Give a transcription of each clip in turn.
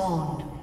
Spawned.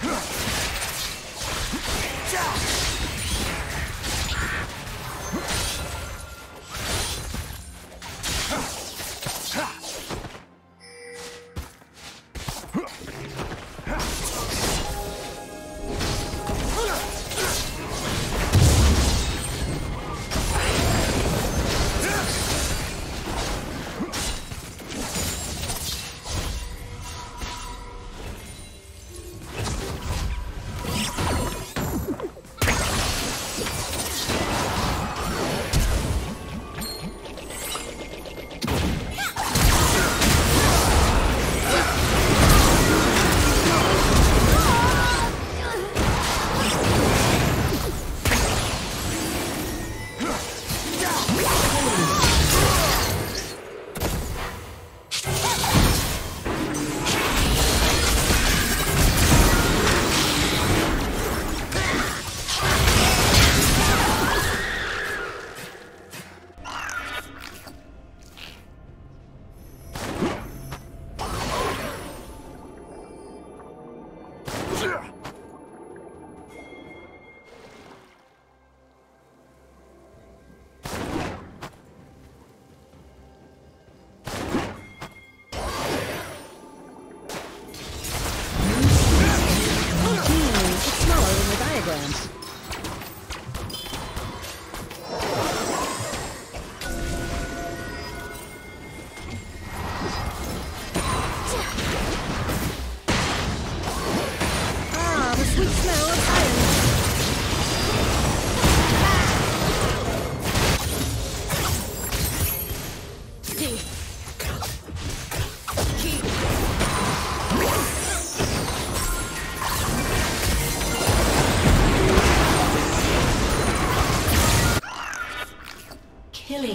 Huh!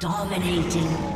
Dominating.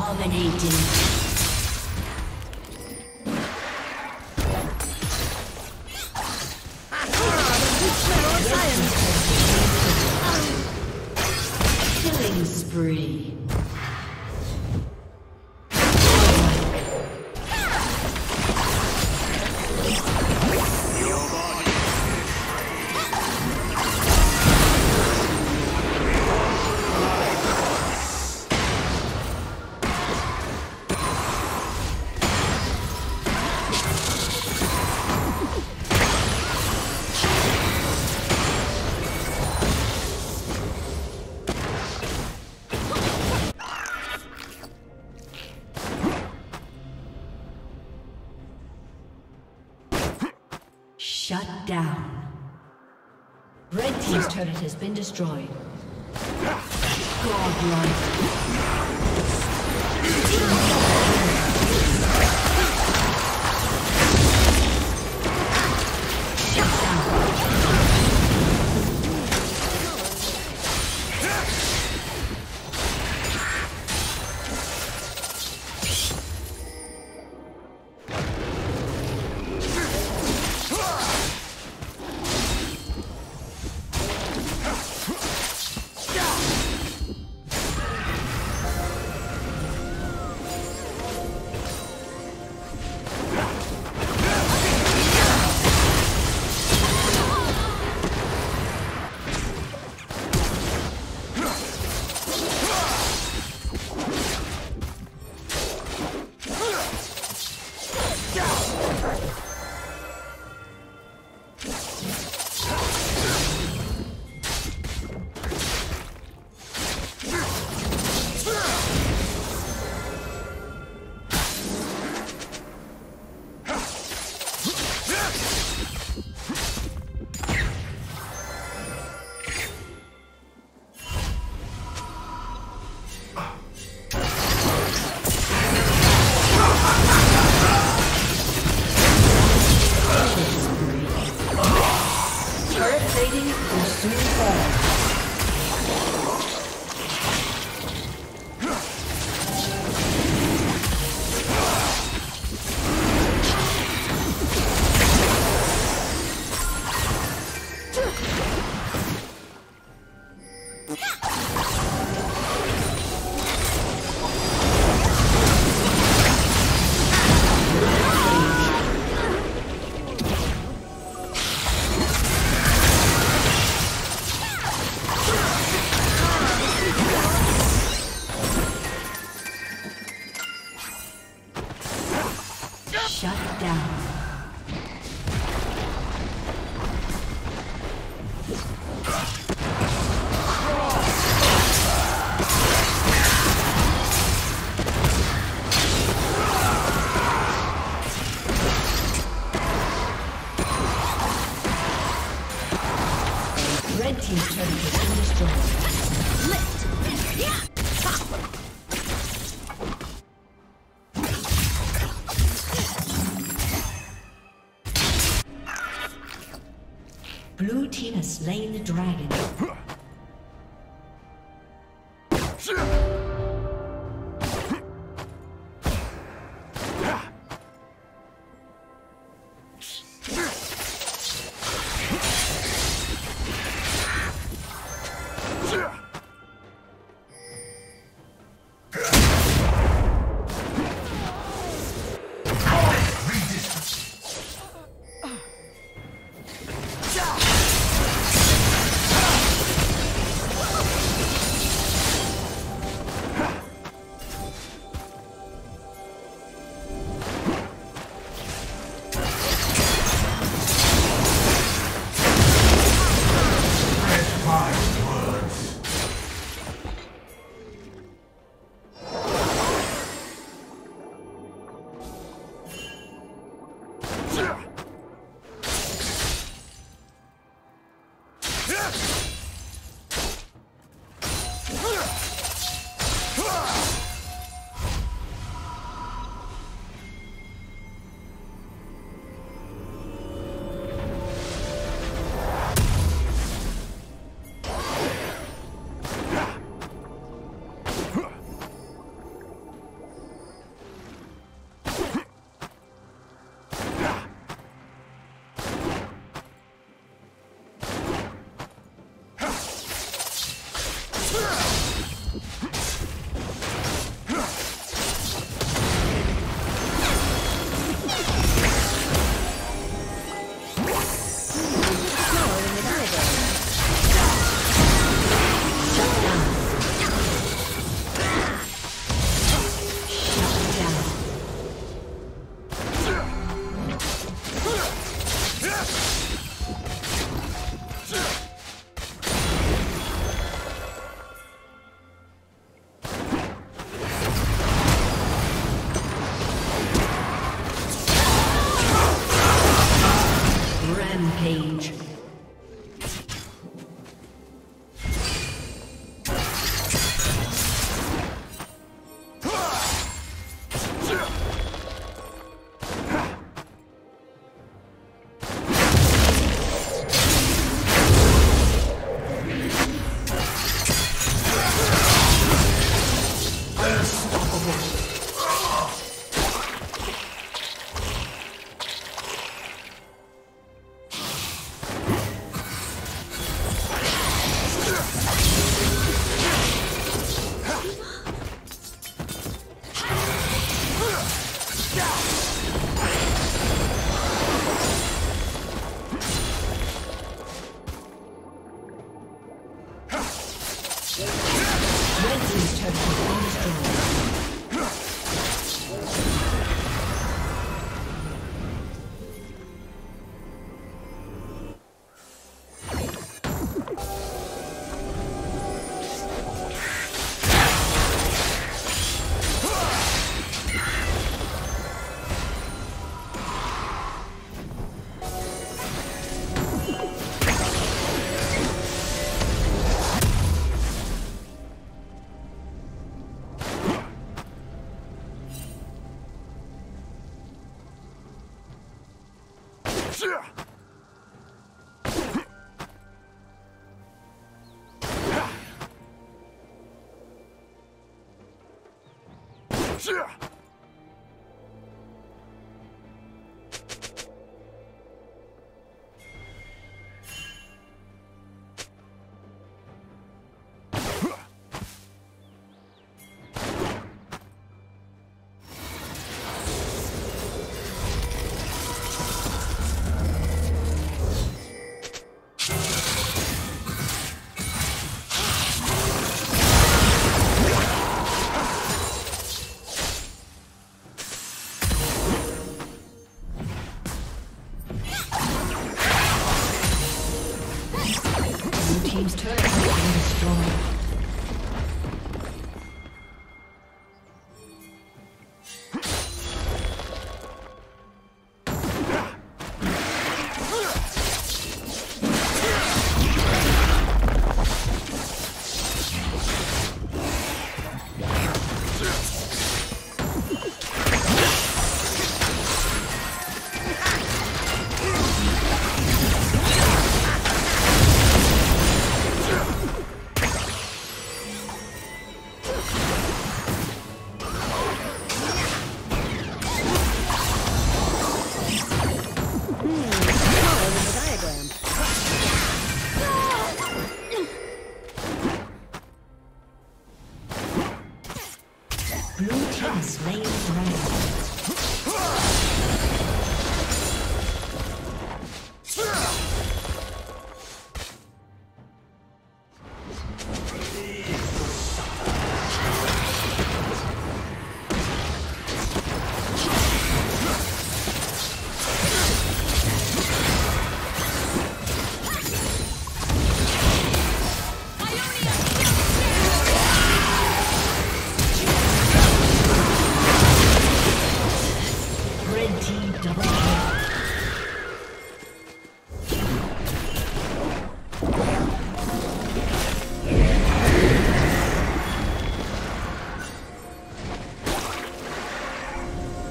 Dominating. Shut down. Red Team's turret has been destroyed. Godlike. Sure.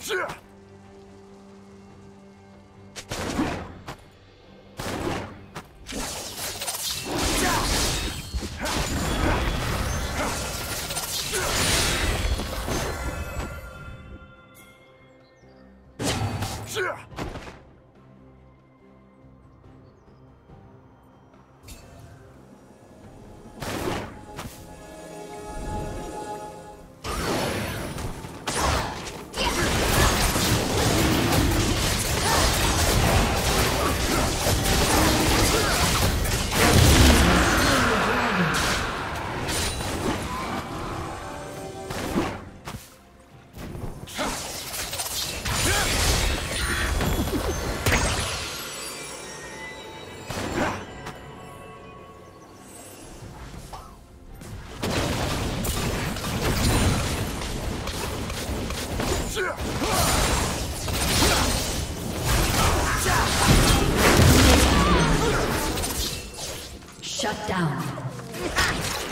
是 Shut down.